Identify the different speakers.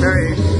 Speaker 1: very